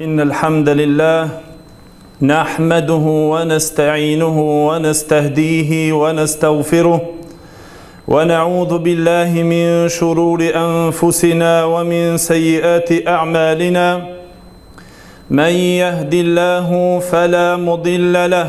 إن الحمد لله نحمده ونستعينه ونستهديه ونستغفره ونعوذ بالله من شرور أنفسنا ومن سيئات أعمالنا من يهد الله فلا مضل له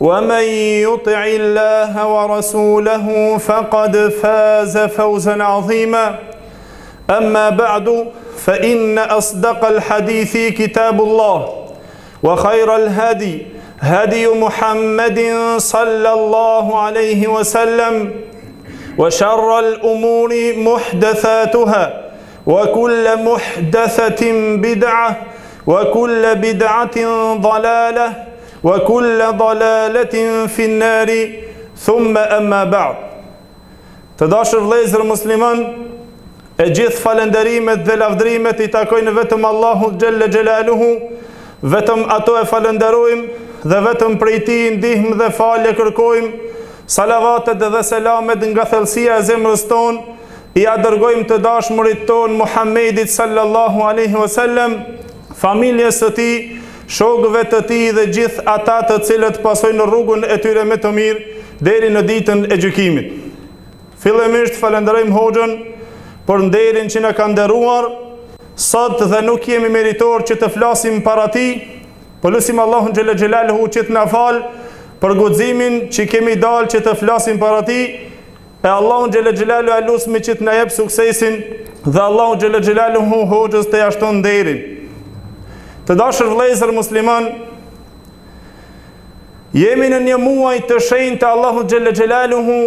ومن يطع الله ورسوله فقد فاز فوزا عظيما اما بعد فان اصدق الحديث كتاب الله وخير الهادي هدي محمد صلى الله عليه وسلم وشر الامور محدثاتها وكل محدثه بدعه وكل بدعه ضلاله Wa kulla dalalatin fi an-nar thumma amma ba'd. Të dashur vëllezër musliman, e gjithë falënderimet dhe lavdërimet i takojnë vetëm Allahut xhelle xhelaluhu, vetëm atë e falënderojmë dhe vetëm prej tij ndihmë dhe falje kërkojmë. Salavatet dhe selamet nga thellësia e zemrës tonë ia dërgojmë të dashmurit tonë Muhammedit sallallahu alaihi wasallam. familjes së tij, shokëve të tij dhe gjithë ata të cilët pasojnë rrugën e tyre me të mirë deri në ditën e gjykimit. Fillimisht falënderojmë Hoxhën për nderin që na ka nderuar sot dhe nuk jemi meritor që të flasim para tij. Po lusim Allahun xhelle xhelaluhu që të na fal për guximin që kemi dalë që të flasim para tij. E Allahun xhelle xhelaluhu e lusim që të na jep suksesin dhe Allahu xhelle xhelaluhu hoxhës t'ia shton nderin. Të dashur vëllezër musliman, jemi në një muaj të shenjtë të Allahut xhelle xhelaluhu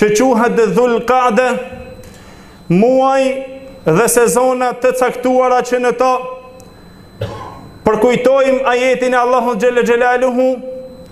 që quhet dhul kade, muaj dhe sezona të caktuara që në to përkujtojmë ajetin e Allahut xhelle xhelaluhu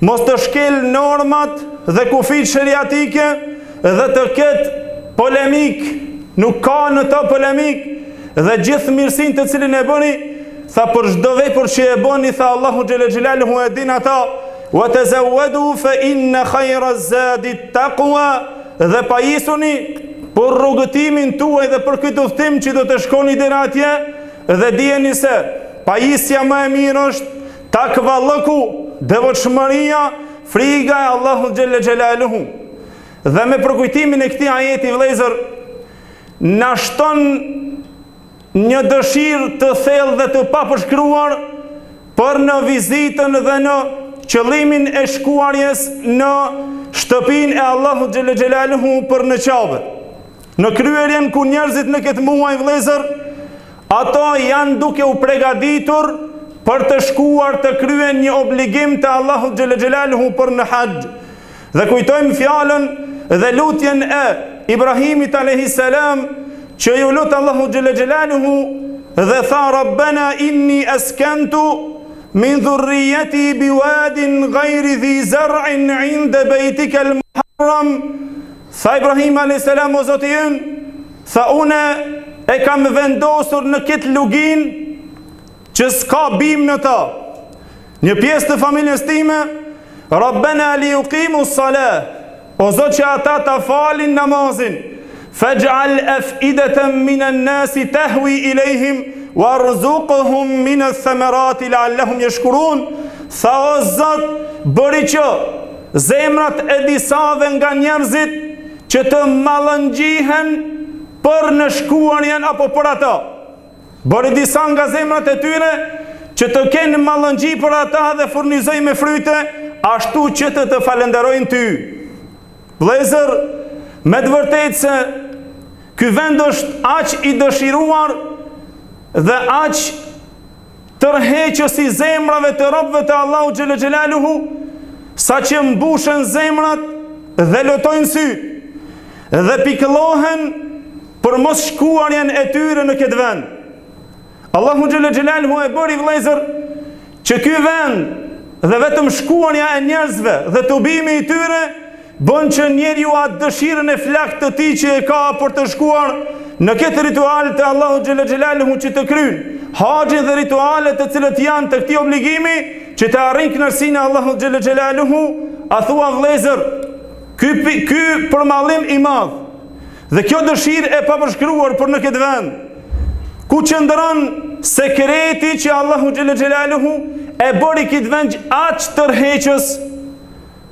Mos të shkel normat dhe kufijtë sheriatike dhe të ketë polemik, nuk ka në to polemik dhe gjithë mirësinë të cilin e bëni, tha për çdo vepër që e bëni, tha Allahu xhelle xhelaluhu e din ata, wa tazawwadu fa inna khayra zadi taqwa dhe pajisuni për rrugëtimin tuaj dhe për këtë udhëtim që do të shkoni deri atje dhe dijeni se pajisja më e mirë është Takvallëku, devotshmëria, friga e Allahut xhelle xhelaluhu. Dhe me përkujtimin e këtij ajeti vëllezër na shton një dëshirë të thellë dhe të papërshkruar për në vizitën dhe në qëllimin e shkuarjes në shtëpinë e Allahut xhelle xhelaluhu për në Qabe. Në kryerjen ku njerëzit në këtë muaj vëllezër, ato janë duke u pregaditur për të shkuar të kryen një obligim të Allahut xhelle xhelaluhu për në haxh. Dhe kujtojmë fjalën dhe lutjen e Ibrahimit alejhi selam që iu lut Allahut xhelle xhelaluhu dhe tha Rabbena inni eskentu min dhurrijeti biwadin gajri dhi zar'in inde bejtike al-muharram Tha Ibrahim alejhis selam o Zoti ynë, tha unë e kam vendosur në këtë luginë që s'ka bimë në të. Një pjesë të familjes time, Rabbena li yuqimu salah, o Zot që ata ta falin namazin. Faj'al af'idatan minan nasi tahwi ilayhim warzuqhum min ath-thamarati la'allahum yashkurun. Tha o Zot, bëri që Zemrat e disave nga njerëzit që të mallëngjihen për në shkuarjen apo për ata. Bëri disa nga zemrat e tyre që të kenë mallëngji për ata dhe furnizoji me fryte ashtu që të të falënderojnë ty. Vëllezër, me të vërtetë se ky vend është aq i dëshiruar dhe aq Tërheqës i zemrave të robëve të Allahut xhelle xhelaluhu, saqë mbushen zemrat dhe lotojnë sytë dhe pikëllohen për mos shkuarjen e tyre në këtë vend. Allahu xhelle xhelaluhu e bëri vëllezër që ky vend dhe vetëm shkuarja e njerëzve dhe tubimi i tyre Bën që njeriu atë dëshirën e flaktë të tij që e ka për të shkuar në këtë ritual të Allahut xhela xhelaluhu që të kryen haxhin dhe ritualet të cilat janë të këtij obligimi që të arrin kënaqësinë e Allahut xhela xhelaluhu, a thua vëllezër, ky ky përmallim i madh dhe kjo dëshirë e papërshkruar për në këtë vend ku qëndron sekreti që Allahu xhela xhelaluhu e bëri këtë vend aq tërheqës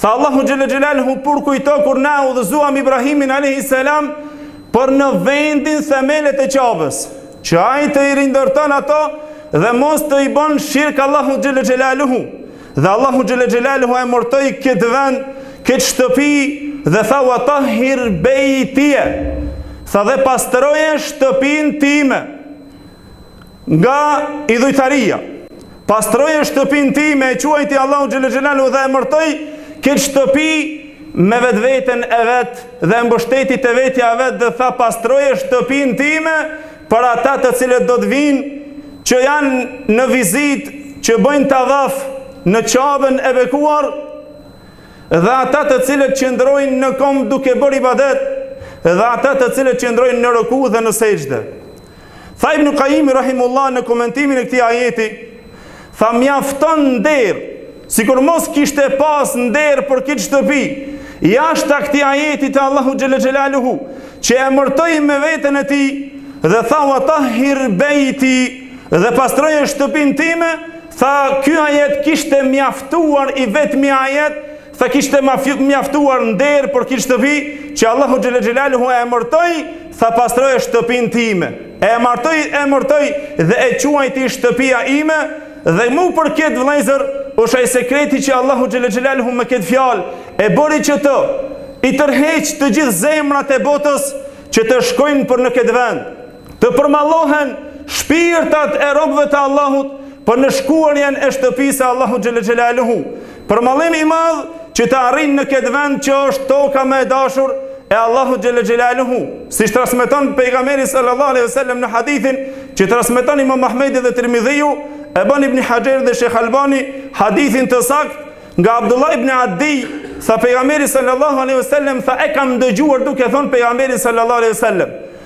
Tha Allahu xhelle xhelaluhu përkujto kur ne udhëzuam Ibrahimin alejhis selam për në vendin themelet e qabës, që ai t'i rindërton ato dhe mos t'i bon shirk Allahut xhelle xhelaluhu. Dhe Allahu xhelle xhelaluhu emërtoi këtë vend, këtë shtëpi dhe tha wa tahhir baitija. Tha dhe pastroje shtëpin time. Nga idhujtaria. Pastroje shtëpinë time e quajti Allahu xhelle xhelaluhu dhe emërtoi këtë shtëpi me vetveten e vet dhe e mbështeti te vetja e vet dhe tha pastroje shtëpinë time për ata të cilët do të vijnë që janë në vizitë që bëjnë tavaf në Qabën e bekuar dhe ata të cilët qëndrojnë në kom duke bërë ibadet dhe ata të cilët qëndrojnë në ruku dhe në sexhde. Tha Ibn Qayyim rahimullah në komentimin e këtij ajeti, tha mjafton nder, sikur mos kishte pas nder për këtë shtëpi, jashta këtij ajeti të Allahu xhelle xhelaluhu, që emërtoi me veten e tij dhe tha wa tahhir baiti dhe pastroje shtëpinë time, tha ky ajet kishte mjaftuar i vetmi ajet Tha kishte mjaftuar nder për kit shtëpi, që Allahu xhela xhelaluhu e emërtoi, tha pastroje shtëpinë time. E emërtoi, e emërtoi dhe e quajti shtëpia ime dhe mu për këtë vëllezër është ai sekreti që Allahu xhela xhelaluhu me këtë fjalë e bëri që t'i tërheq të gjithë zemrat e botës që të shkojnë për në këtë vend. Të përmallohen shpirtat e robëve të Allahut për në shkuarjen e shtëpisë së Allahut xhelle xhelaluhu. Përmallimi i madh që të arrijnë në këtë vend që është toka më e dashur e Allahut xhelle xhelaluhu. Siç transmeton pejgamberi sallallahu alaihi wasallam në hadithin që transmeton Imam Ahmedi dhe Tirmidhiu, e bën Ibn Haxher dhe Shejh Albani hadithin të saktë nga Abdullah ibn Adi, tha pejgamberi sallallahu alaihi wasallam, tha e kam dëgjuar duke thonë pejgamberin sallallahu alaihi wasallam,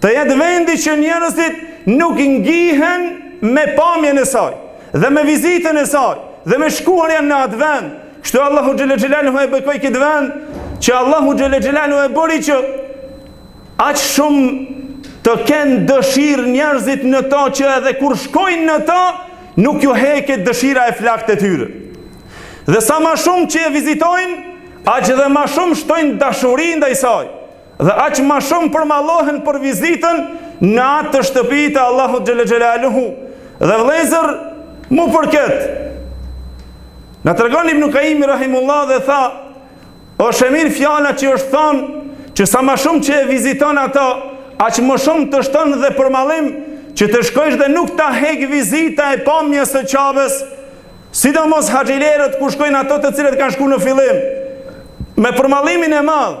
të jetë vendi që njerëzit nuk ngihen me pamjen e saj dhe me vizitën e saj dhe me shkuarjen në atë vend. Kështu Allahu xhelle xhelaluhu e bekoi këtë vend që Allahu xhelle xhelaluhu e bëri që aq shumë të kenë dëshirë njerëzit në to që edhe kur shkojnë në to nuk ju heket dëshira e flaktë e tyre. Dhe sa ma shumë që e vizitojnë, aq edhe ma shumë shtojnë dashuri ndaj saj. Dhe aq ma shumë përmallohen për vizitën në atë shtëpi të Allahut xhelle xhelaluhu. Dhe vëllezër, mu për këtë. Na tregon Ibn Kajimi Rahimullah dhe tha, është e mirë fjala që është thonë, që sa ma shumë që e viziton ato, aq më shumë të shton dhe përmallim, që të shkojsh dhe nuk ta hek vizita e pamjes së Qabës, sidomos haxhilerët kur shkojnë ato të cilët kanë shku në fillim, me përmallimin e madh,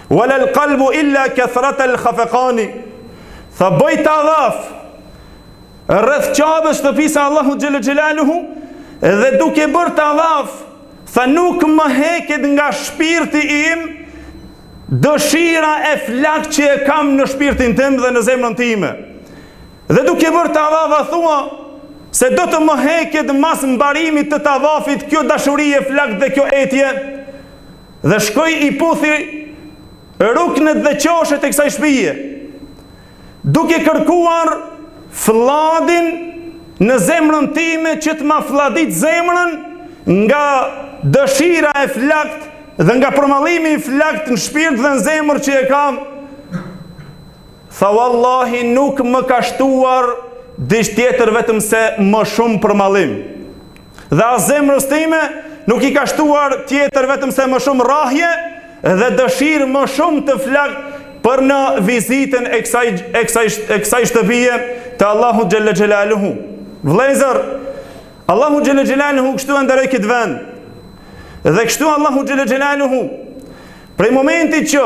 Wala al-qalbu illa kathrata al-khafaqani. Tha bëj tavaf rreth Qabës shtëpisë së Allahut xhel xhelaluhu dhe duke bërë tavaf tha nuk më heket nga shpirti im dëshira e flaktë që e kam në shpirtin tim dhe në zemrën time. Dhe duke bërë tavaf a thua se do të më heket mas mbarimit të tavafit kjo dashuri e flaktë dhe kjo etje Dhe shkoj i puthi ruknet dhe qoshet e kësaj shpije, duke kërkuar flladin në zemrën time që të ma flladit zemrën nga dëshira e flaktë dhe nga përmallimi i flaktë në shpirt dhe në zemër që e kam, tha wallahi nuk më ka shtuar diç tjetër vetëm se më shumë përmallim. Dhe as zemrës time nuk i ka shtuar tjetër vetëm se më shumë rrahje dhe dëshirë më shumë të flakët për në vizitën e kësaj e kësaj e kësaj shtëpie të Allahut xhelle xhelaluhu. Vëllezër, Allahu xhelle xhelaluhu kështu e nderoi këtë vend. Dhe kështu Allahu xhelle xhelaluhu prej momentit që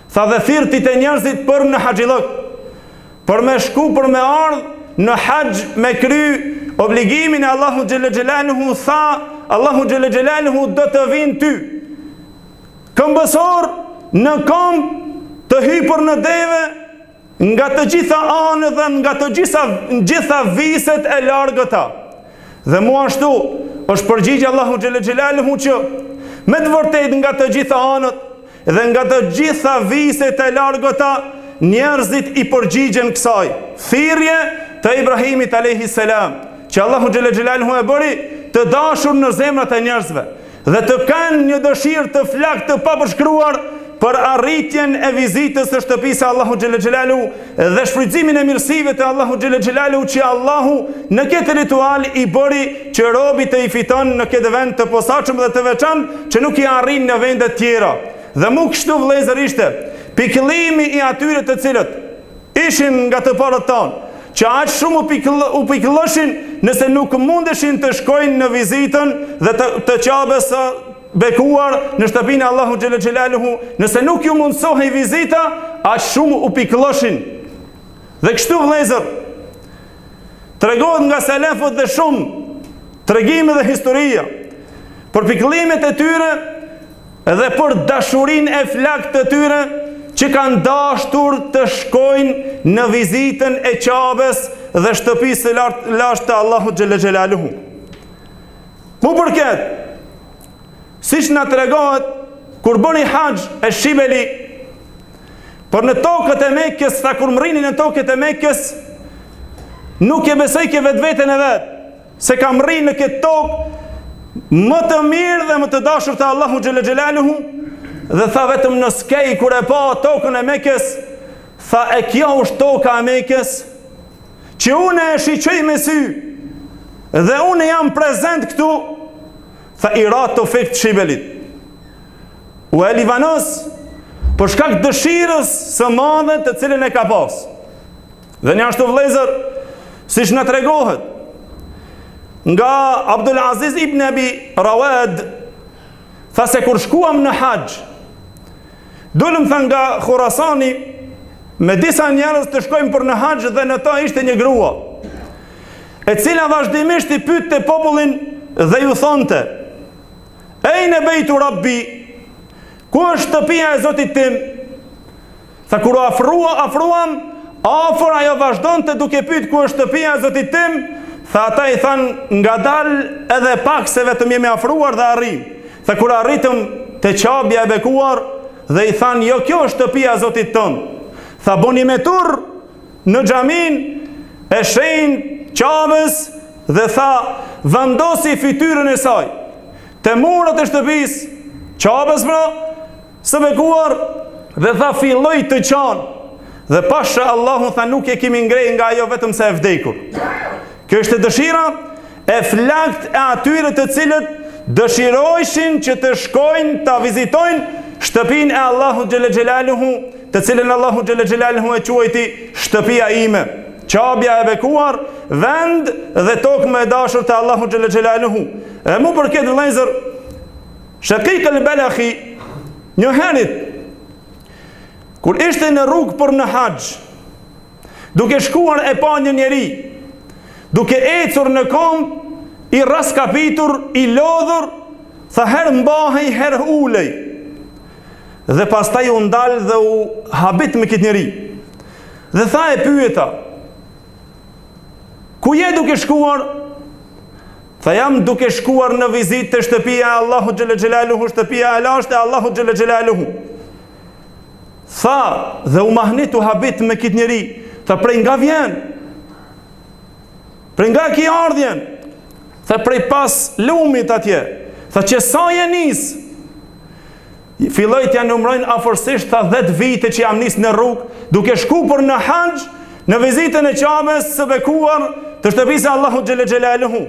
Tha dhe thirri ti njerëzit për në haxhillëk, për me shku për me ardh në haxh me kry obligimin e Allahut xhelle xhelaluhu tha Allahu xhelle xhelaluhu do të vijnë ty këmbësorë në këmbë të hypur në deve Nga të gjitha anët dhe nga të gjitha, gjitha viset e largëta. Dhe mu ashtu, është përgjigja Allahu xhelle xhelaluhu që, me të vërtetë nga të gjitha anët dhe nga të gjitha viset e largëta, njerëzit i përgjigjen kësaj thirrje të Ibrahimit alejhi selam që Allahu xhelle xhelaluhu e bëri të dashur në zemrat e njerëzve. dhe të kenë një dëshirë të flaktë të papërshkruar për arritjen e vizitës së shtëpisë së Allahut xhelle xhelaluhu dhe shfrytëzimin e mirësive të Allahut xhelle xhelaluhu që Allahu në këtë ritual i bëri që robi të i fiton në këtë vend të posaçëm dhe të veçantë që nuk i arrin në vende tjera dhe mu kështu vëllezër ishte pikëllimi i atyre të cilët Ishin nga të parët tanë, që aq shumë u pikëlloshin nëse nuk mundeshin të shkojnë në vizitën dhe të, të Qabes së bekuar në shtëpinë e Allahu xhelle xhelaluhu nëse nuk ju mundësohej vizita, aq shumë u pikëllëshin. Dhe kështu vëllezër, tregohet nga selefët dhe shumë tregime dhe historia, për pikëllimet e tyre, dhe për dashurinë e flaktë të tyre që kanë dashtur të shkojnë në vizitën e Qabes dhe shtëpisë së lartë lashtë të Allahut xhelle xhelaluhu. Mu për këtë, siç na tregohet, kur bëni haxh esh-Shibli, për në tokët e Mekës, tha kur mrrini në tokët e Mekës, nuk e besojke vetëveten e vet, Se ka mrri në këtë tokë më të mirë dhe më të dashur të Allahu xhelle xhelaluhu dhe tha vetëm në skej kur e pa tokën e Mekes tha e kjo është toka e Mekes që unë e shiqoj me sy dhe unë jam prezent këtu tha i ra të fikët Shiblit u alivanos për shkak të dëshirës së madhe të cilën e ka pas Dhe në ashtu vllezër, siç na tregohet, nga Abdul Aziz ibn Abi Rawad, tha se kur shkuam në haxh, dulëm tha nga Khurasani, me disa njerëz të shkojmë për në haxh dhe në ta ishte një grua, e cila vazhdimisht i pytte popullin dhe ju thonte, ejne bejtu rabbi, ku është shtëpia e zotit tim, Tha kur u afrua, afruam, afër ajo vazhdonte duke pyt ku është shtëpia e zotit tim, tha ata i thanë ngadalë edhe pak se vetëm jemi afruar dhe arrijmë. Tha kur arritëm te qabja e bekuar dhe i thanë jo kjo është shtëpia e zotit tënd. Tha boni me turr në xhaminë e shenjtë qabës dhe tha vendosi fytyrën e saj te muret e shtëpisë, qabës pra, Së bekuar dhe tha filloi të qanë dhe pasha Allahun tha nuk e kemi ngre nga ajo vetëm se e vdekur. Kjo ishte dëshira e flaktë e atyre të cilët dëshirojshin që të shkojnë ta vizitojnë shtëpinë e Allahu xhelle xhelaluhu të cilën Allahu xhelle xhelaluhu e quajti shtëpia ime qabja e bekuar vend dhe tokë më e dashur te Allahu xhelle xhelaluhu e mu për këtë vllezër Shakik el Belahi, njëherit, kur ishte në rrugë për në haxh, duke shkuar e pa një njeri, duke ecur në kom, i raskapitur, i lodhur, tha herë mbahej, herë ulej, dhe pastaj u ndal dhe u habit me këtë njeri. Dhe tha e pyeta, ku je duke shkuar, Tha jam duke shkuar në vizitë te shtëpia e Allahut xhelle xhelaluhu, shtëpia e lashtë e Allahut xhelle xhelaluhu. Tha dhe u mahnit u habit me kit njeri, tha prej nga vjen? Prej nga e ki ardhjen? Tha prej pas lumit atje. Tha qe sa je nis? Filloi t'ia numërojnë afërsisht tha 10 vite që jam nis në rrugë, duke shku për në haxh, në vizitën e Qabes së bekuar të shtëpisë së Allahut xhel xelaluhu.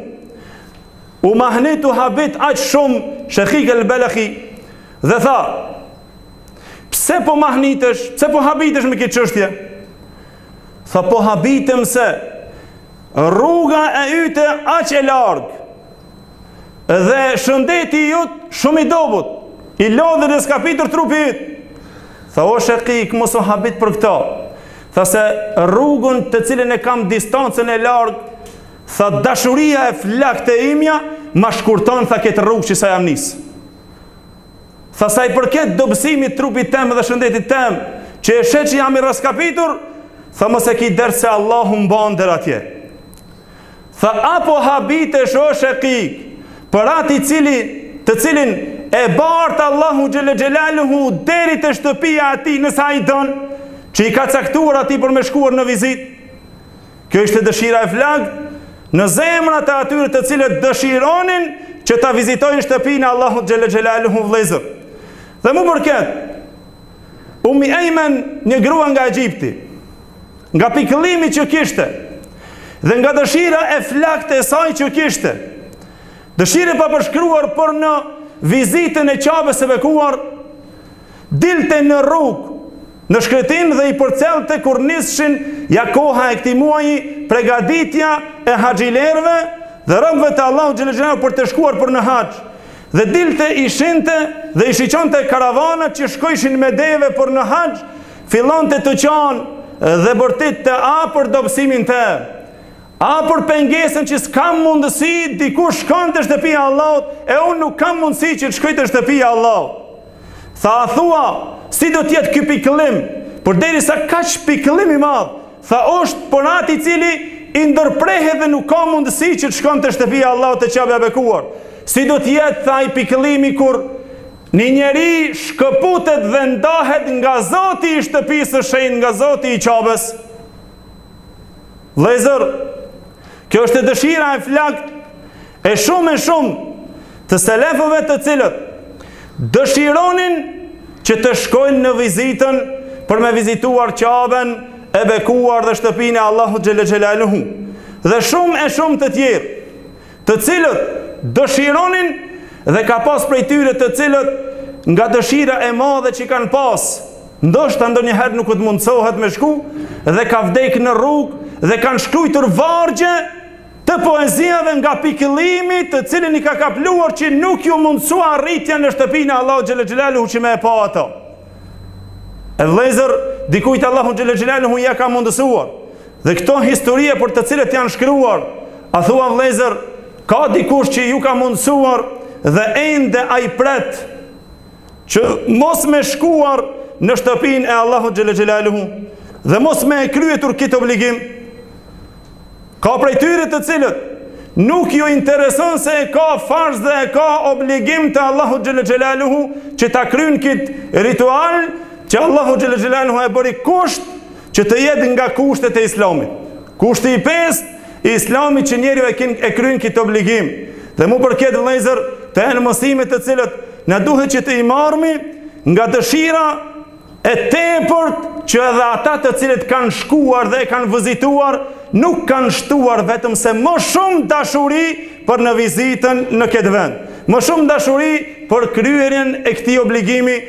U mahnit u habit aq shumë Shakik el Belahi dhe tha: "Pse po mahnitesh? Pse po habitesh me këtë çështje?" Tha po habitem se rruga e yte aq e largët Dhe shëndeti i yt shumë i dobët, i lodhur, i raskapitur trupi yt. Tha o Shekik, mos u habit për këto. Tha se rrugën të cilën e kam distancën e largë, tha dashuria e flakët e imja, ma shkurton tha këtë rrugë që sa jam nisë. Tha sa i përket dobësimit të trupit tem dhe shëndetit tem, që e sheh që jam i raskapitur, tha mos e ki dert se Allahu më ban deri atje. Tha apo habitesh o Shekik, për atë i cili, të cilin e bart Allahu xhel-le xhelaluhu deri te shtëpia e tij nëse ai don, që i ka caktuar atij për me shkuar në vizitë. Kjo ishte dëshira e flaktë, në zemrat e atyre të cilët dëshironin që ta vizitojnë shtëpinë e Allahut xhel-le xhelaluhu vllezër. Dhe mu për këtë, Umi Ejmen një grua nga Egjipti, Nga pikëllimi që kishte dhe nga dëshira e flaktë e saj që kishte, dëshirë e papërshkruar për në vizitën e Qabes së bekuar, dilte në rrugë në shkretinë dhe i përcellte kur niseshin ja koha e këtij muaji pregaditja e haxhilerëve dhe robëve të Allahut xhel-le xhelaluhu për të shkuar për në haxh. Dhe dilte i shihte dhe i shiqonte karavanat që shkojshin me deve për në haxh Fillonte të qan dhe bërtitte ah për dobësimin tem ah për pengesën që s'kam mundësi dikush shkon te shtëpia e Allahut e unë nuk kam mundësi që të shkoj te shtëpia e Allahut. Tha a thua, si do të jetë ky pikëllim, përderisa kaq pikëllim i madh, tha është për atë i cili i ndërprehet dhe nuk ka mundësi që të shkon te shtëpia e Allahut te Qabja e bekuar. Si do të jetë, tha pikëllimi kur Një njeri shkëputet dhe ndahet nga Zoti i shtëpisë së shenjtë, nga Zoti i Qabes. Vëllezër, kjo është dëshira e flaktë e shumë e shumë të selefëve të cilët dëshironin që të shkojnë në vizitën për me vizituar Qaben e bekuar dhe shtëpinë e Allahut xhel-le xhelaluhu dhe shumë e shumë të tjerë të cilët dëshironin dhe ka pas prej tyre të cilët nga dëshira e madhe që kanë pas, ndoshta ndonjëherë nuk u të mundësohet me shku dhe ka vdekë në rrugë dhe kanë shkrujtur vargje të poeziave nga pikëllimi të cilin i ka kapluar që nuk ju mundësua arritja në shtëpinë e Allahut xhel-le xhelaluhu që me e pa ato. E vllezër, dikujt Allahu xhel-le xhelaluhu ja ka mundësuar Dhe këto historie për të cilët janë shkruar, a thua vëllezër, ka dikush që ju ka mundësuar dhe ende ai pret që mos me shkuar në shtëpinë e Allahut xhelle xhelaluhu dhe mos me e kryetur kitë obligim, ka prej tyre të cilët nuk ju intereson se e ka farz dhe e ka obligim te Allahu xhelle xhelaluhu që ta kryen kitë ritual që Allahu xhelle xhelaluhu e bëri kusht që të jetë nga kushtet e islamit. Kushti i pestë i islamit që njeriu e, kin, e kryen këtë obligim. Dhe mu për këtë vëllezër të jenë mësime të cilët na duhet që t'i marrmi nga dëshira e tepërt që edhe ata të cilët kanë shkuar dhe e kanë vizituar nuk kanë shtuar vetëm se më shumë dashuri për në vizitën në këtë vend. Më shumë dashuri për kryerjen e këtij obligimi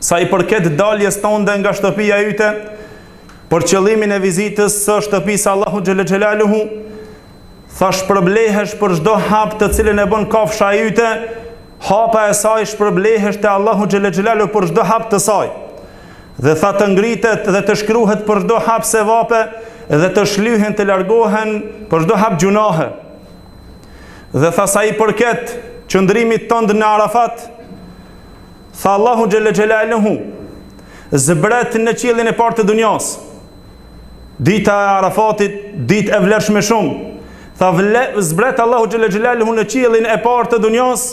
Sa i përket daljes tënde nga shtëpia yte për qëllimin e vizitës së shtëpisë Allahut xhelle xhelaluhu, tha shpërblehesh për çdo hap të cilin e bën kafsha e yte, hapa e saj shpërblehesh te Allahu xhelle xhelaluhu për çdo hap të saj. Dhe tha të ngritet dhe të shkruhet për çdo hap sevape dhe të shlyhen të largohen për çdo hap gjunahe. Dhe tha sa i përket qëndrimit tënd në Arafat, Tha Allahu xhelle xhelaluhu, zbret në qiellin e parë të dunjas, dita e Arafatit, ditë e vlefshme shumë, tha vle, zbret Allahu xhelle xhelaluhu në qiellin e parë të dunjas,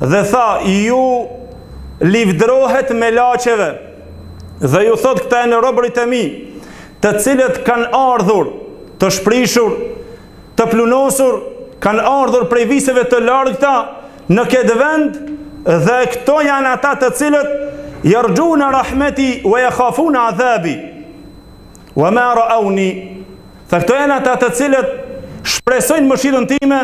dhe tha, ju livdrohet melaqeve, dhe ju thotë këta janë robërit e mi, të cilët kanë ardhur, të shprishur, të pluhnosur kanë ardhur prej viseve të largëta në këtë vend dhe këto janë ata të cilët jerxhuna rahmeti wa jekhafuna adhabi wa ma rauni dhe këto janë ata të cilët shpresojnë mëshirën time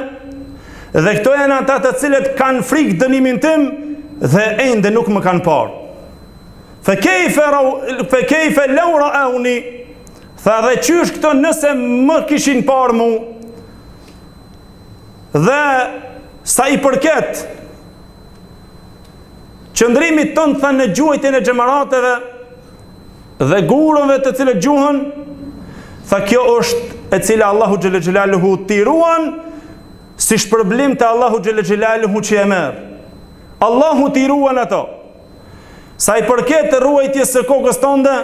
dhe këto janë ata të cilët kanë frikë dënimin tim dhe ende nuk më kanë parë fe kejfe lau rauni Tha dhe qysh këto nëse më kishin parë mu dhe sa i përket qëndrimit tënd tha në gjuajtjen e xhemerateve dhe gurëve të cilët gjuhen tha kjo është e cila Allahu xhelle xhelaluhu t'i ruan si shpërblim te Allahu xhelle xhelaluhu që e merr Allahu t'i ruan ato Sa i përket rruajtjes së kokës tonde,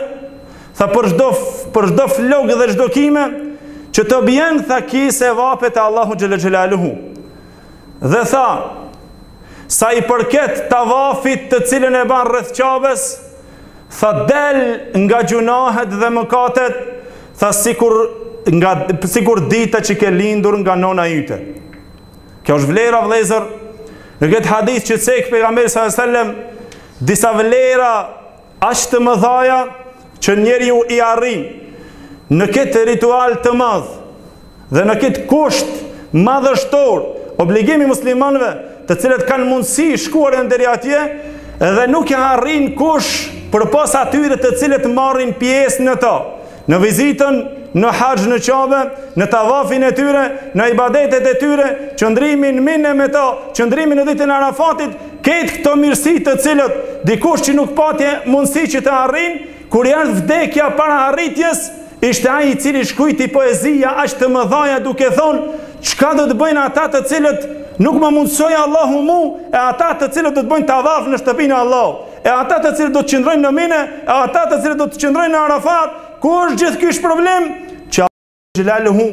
tha për çdo për çdo flokë dhe çdo qime që të bjen tha ki sevapet e Allahu xhel-le xhelaluhu. Dhe tha sa i përket tavafit të cilën e ban rreth Qabes, tha del nga gjynahet dhe mëkatet, tha sikur nga sikur dita që ke lindur nga nona yte. Kjo është vlera vëllezër. Në këtë hadith që cek pejgamberi sal-lallahu alejhi ve sel-lem disa vlera aq të mëdhaja që njeriu i arrin në këtë ritual të madh dhe në këtë kusht madhështor obligim i muslimanëve të cilët kanë mundësi shkuarje deri atje dhe nuk i arrin kush përpos atyre të cilët marrin pjesë në to. Në vizitën në haxh në Qabe, në tavafin e tyre, në ibadetet e tyre, qëndrimin në Mine me to, qëndrimin në ditën e Arafatit, krejt këto mirësi të cilët dikush që nuk pati mundësi që të arrin, kur i ardh vdekja para arritjes, ishte ai i cili shkrujti poezia aq të mëdhaja duke thonë, çka do të bëjnë ata të cilët nuk më mundësoi Allahu mu, e ata të cilët do të bëjnë tavaf në shtëpinë e Allahut. e ata të cilët do të qëndrojnë në Mine, e ata të cilët do të qëndrojnë në Arafat, ku është gjithë ky shpërblim? Që Allahu Xhelaluhu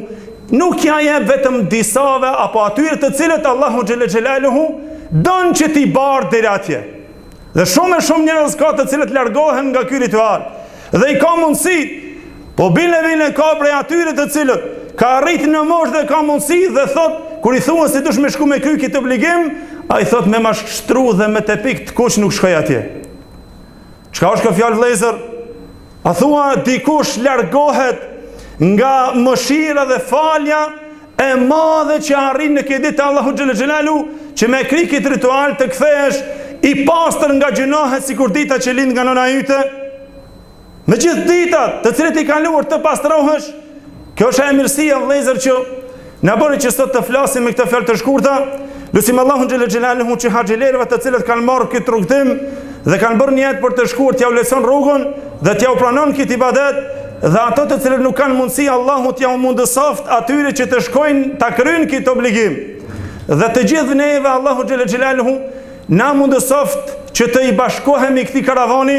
nuk ja jep vetëm disave apo atyre të cilët Allahu Xhelaluhu don që t'i bart deri atje. Dhe shumë e shumë njerëz ka të cilët largohen nga ky ritual. Dhe i ka mundësi Po bile bile ka prej atyre të cilët ka arrit në moshë dhe ka mundësi dhe thot kur i thua se duhesh me shku me kry këtë obligim, ai thot me m'a shtru dhe me tepih të kuq nuk shkoj atje. Çka është kjo fjalë vlezër? A thua dikush largohet nga mëshira dhe falja e madhe që arrin në këtë ditë Allahu xhel-le xhelaluhu që me kry këtë ritual të kthehesh i pastër nga gjynahet sikur dita që lind nga nona yte Me gjithë ditët të cilët i ke kaluar të pastrohesh, kjo është mirësia vëllëzër që na bëri që sot të flasim me këto fjalë të shkurta, lusim Allahun xhel-le xhelaluhu që haxhilerëve të cilët kanë marrë këtë rrugëtim dhe kanë bërë nijet për të shkuar t'jau lehtëson rrugën dhe t'jau pranon këtë ibadet dhe ato të cilët nuk kanë mundësi Allahu t'jau mundësoft atyre që të shkojnë ta kryejnë këtë obligim. Dhe të gjithë neve Allahu xhel-le xhelaluhu na mundësoft që të i bashkohemi këtij karavani